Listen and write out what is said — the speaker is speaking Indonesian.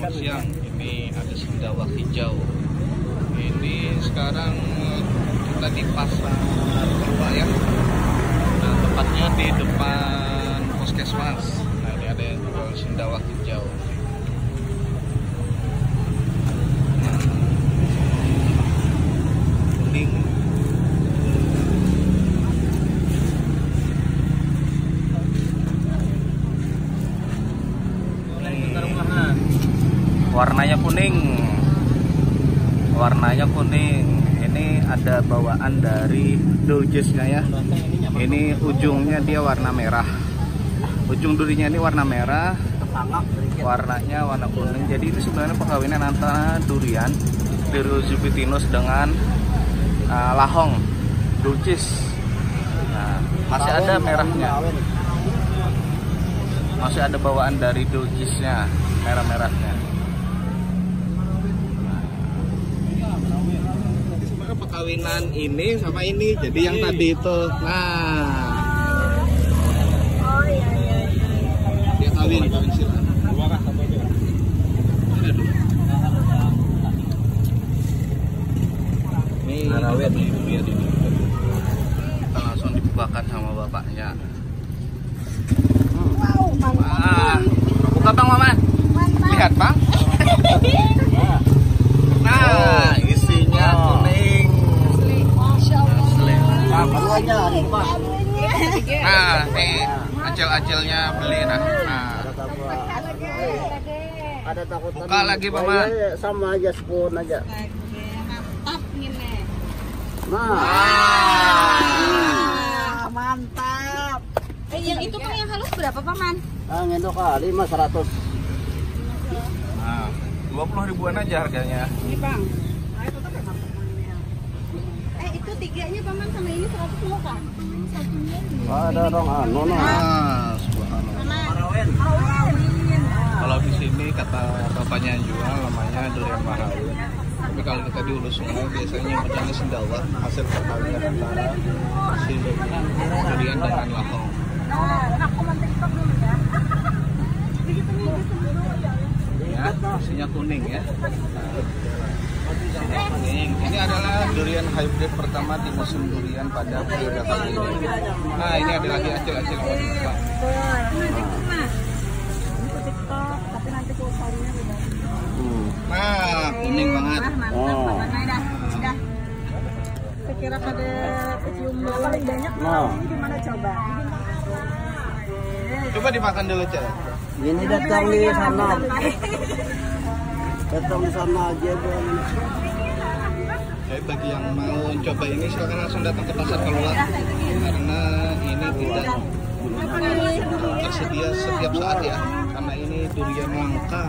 selamat siang. Ini ada sendawa hijau. Ini sekarang eh, kita di pasar Purba ya. Nah, tepatnya di depan puskesmas. Nah, ini ada sendawa hijau. Kuning. Warnanya kuning. Warnanya kuning. Ini ada bawaan dari dojesnya ya. Ini ujungnya dia warna merah. Ujung durinya ini warna merah. Warnanya warna kuning. Jadi itu sebenarnya perkawinan antara durian Diruzubithinus dengan uh, lahong. Dojes nah, masih ada merahnya. Masih ada bawaan dari dojesnya merah-merahnya sebenarnya perkawinan ini sama ini jadi yang tadi itu. Nah. Dia kawin. Kawin sila ini Arawet. ini dia ini. Kita langsung dibukakan sama bapaknya Wah, buka bang Maman lihat bang nah isinya kuning Asli. Keduanya ada Pak. Nah nih acil-acilnya beli nah, nah. Ada takut Buka lagi, Mama. Sama aja spoon aja. Mantap ini. Nah, Ah, mantap. Eh, yang itu kan yang halus berapa, Paman? ah, ngendok kali lima seratus. nah dua puluh ribuan aja harganya Ini, Bang. Ah, itu kan memang temannya. Eh, itu tiganya, Paman, sama ini 100 mau kan? Satunya ini. Ada dong anu nah. ah subhanallah Arawin. kalau di sini kata bapaknya yang jual namanya durian mahawin tapi kalau kita di Ulu Sungai biasanya nyebutnya sendawa hasil perkawinan antara si durian dengan lahong Nah, ya. Ya. ya isinya kuning ya kuning adalah durian hybrid pertama di musim durian pada periode kali ini nah ini ada lagi acil-acil. Hmm. nah kuning banget Oh. Sekira pada kecium paling banyak Nah. ini di mana coba? coba dimakan dulu cel Ini datang di sana. Datang di sana aja bang. Jadi bagi yang mau coba ini silakan langsung datang ke pasar keluar karena ini tidak tersedia setiap saat ya. Karena ini durian langka